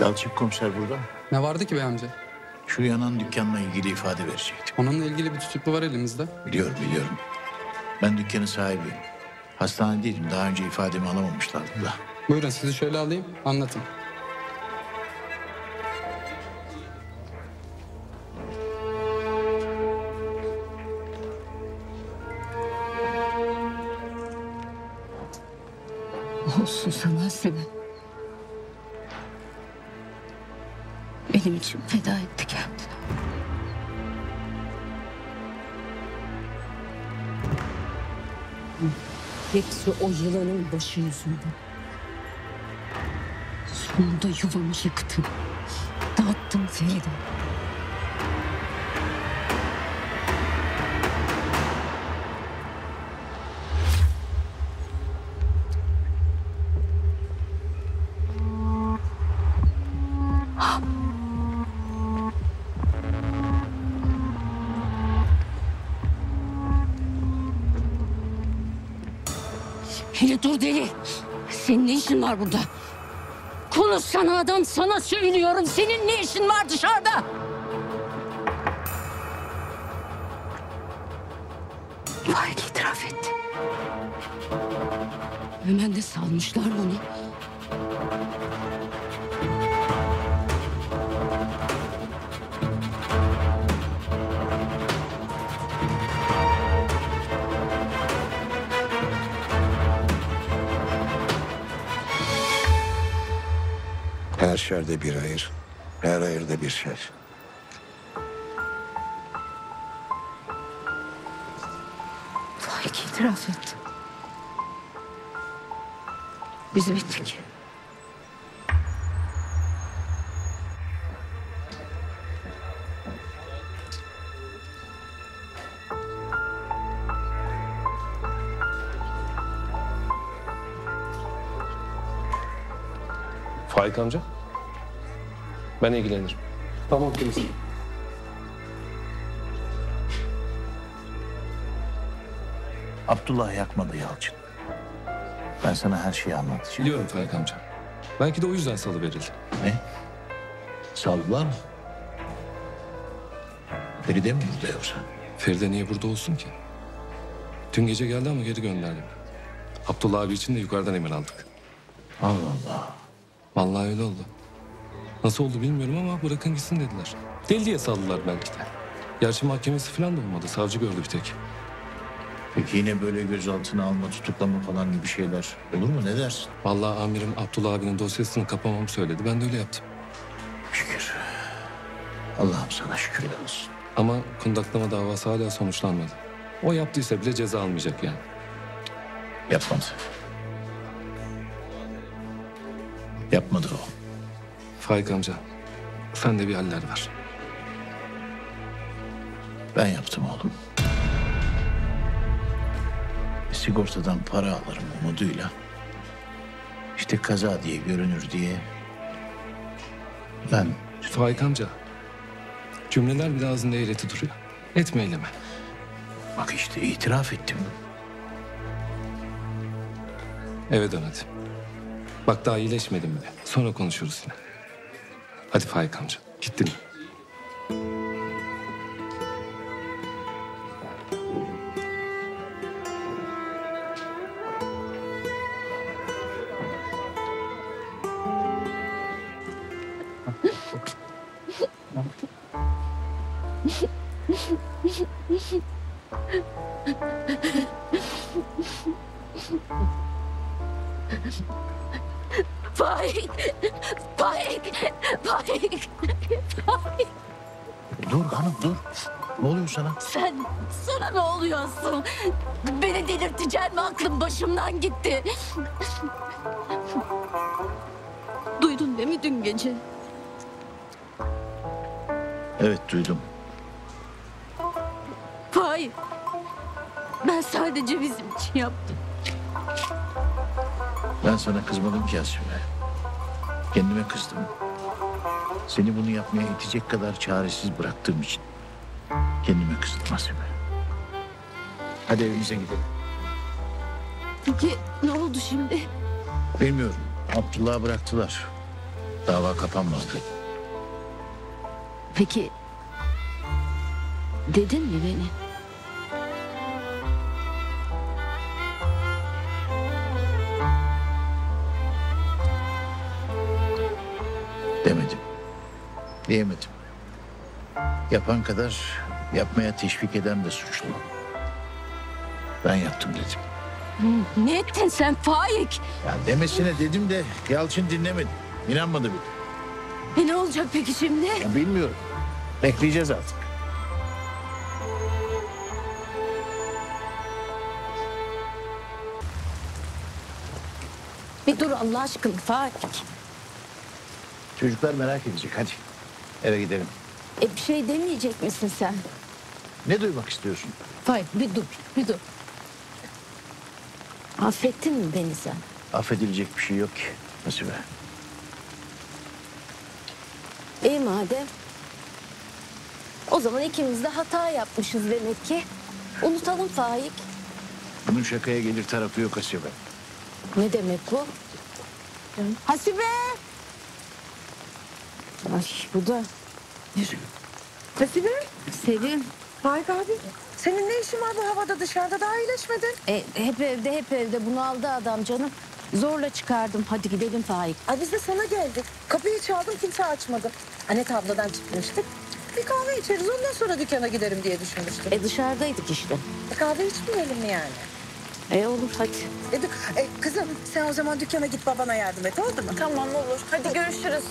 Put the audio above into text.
Yalçın komiser burada mı? Ne vardı ki bey amca? Şu yanan dükkanla ilgili ifade verecektim. Onunla ilgili bir tutuklu var elimizde. Biliyorum biliyorum. Ben dükkanın sahibiyim. Hastanedeydim. Daha önce ifademi alamamışlardı da. Buyurun sizi şöyle alayım anlatın. Olsun sana Sinan. Benim için feda etti kendini. Hepsi o yılanın başı yüzünden. Sonunda yuvamı yıktın. Dağıttın Feride. Hele dur deli. Senin ne işin var burada? Konuşsana adam sana söylüyorum. Senin ne işin var dışarıda? Faik itiraf etti. Hemen de salmışlar bunu. Her şerde bir hayır, her hayırda bir şer. Faik itiraf etti. Biz bittik. Faik amca. Ben ilgilenirim. Tamam komiserim. Abdullah yakmadı Yalçın. Ben sana her şeyi anlatacağım. Biliyorum Faik amca. Belki de o yüzden salı verildi. Ne? Saldılar mı? Feride mi burada yoksa? Feride niye burada olsun ki? Dün gece geldi ama geri gönderdim. Abdullah abi için de yukarıdan emir aldık. Allah Allah. Vallahi öyle oldu. Nasıl oldu bilmiyorum ama bırakın gitsin dediler. Deli diye saldılar belki de. Gerçi mahkemesi falan da olmadı. Savcı gördü bir tek. Peki yine böyle gözaltına alma, tutuklama falan gibi şeyler olur mu? Ne dersin? Vallahi amirim Abdullah abinin dosyasını kapamamı söyledi. Ben de öyle yaptım. Şükür. Allah'ım sana şükürler olsun. Ama kundaklama davası hala sonuçlanmadı. O yaptıysa bile ceza almayacak yani. Yapmadı. Yapmadı o. Faik amca, sende bir haller var. Ben yaptım oğlum. Sigortadan para alırım umuduyla. İşte kaza diye görünür diye. Ben Faik amca, cümleler bile ağzında eğreti duruyor. Etme eyleme. bak işte itiraf ettim. Eve dön hadi. Bak daha iyileşmedim bile. Sonra konuşuruz yine. Hadi Faik amca, gittin mi? Faik! Faik! Faik! Faik! Dur hanım dur. Ne oluyor sana? Sen, sana ne oluyorsun? Beni delirteceksin mi? Aklım başımdan gitti. Duydun değil mi dün gece? Evet duydum. Faik! Ben sadece bizim için yaptım. Ben sana kızmadım ki Asibe. Kendime kızdım. Seni bunu yapmaya itecek kadar çaresiz bıraktığım için. Kendime kızdım Asibe. Hadi evimize gidelim. Peki ne oldu şimdi? Bilmiyorum. Abdullah'ı bıraktılar. Dava kapanmazdı. Peki dedin mi beni? Demedim. Diyemedim. Yapan kadar yapmaya teşvik eden de suçlu. Ben yaptım dedim. Ne ettin sen Faik? Ya demesine dedim de Yalçın dinlemedi. İnanmadı bile. E ne olacak peki şimdi? Ya bilmiyorum. Bekleyeceğiz artık. Bir dur Allah aşkına Faik. Çocuklar merak edecek. Hadi eve gidelim. E bir şey demeyecek misin sen? Ne duymak istiyorsun? Faik bir dur, bir dur. Affettin mi beni sen? Affedilecek bir şey yok ki Nasibe. İyi madem. O zaman ikimiz de hata yapmışız demek ki. Unutalım Faik. Bunun şakaya gelir tarafı yok Asibe. Ne demek bu? Hasibe! Ay bu da. Hasibe, Sevim. Faik abi. Senin ne işin var bu havada dışarıda daha iyileşmedin. E, hep evde hep evde bunu aldı adam canım. Zorla çıkardım. Hadi gidelim Faik. Ay biz de sana geldik. Kapıyı çaldım kimse açmadı. Anet abladan çıkmıştık. Bir kahve içeriz ondan sonra dükkana giderim diye düşünmüştüm. E dışarıdaydık işte. E, kahve içmeyelim mi yani? E olur hadi. E, e, kızım sen o zaman dükkana git babana yardım et oldu mu? Tamam olur. Hadi görüşürüz.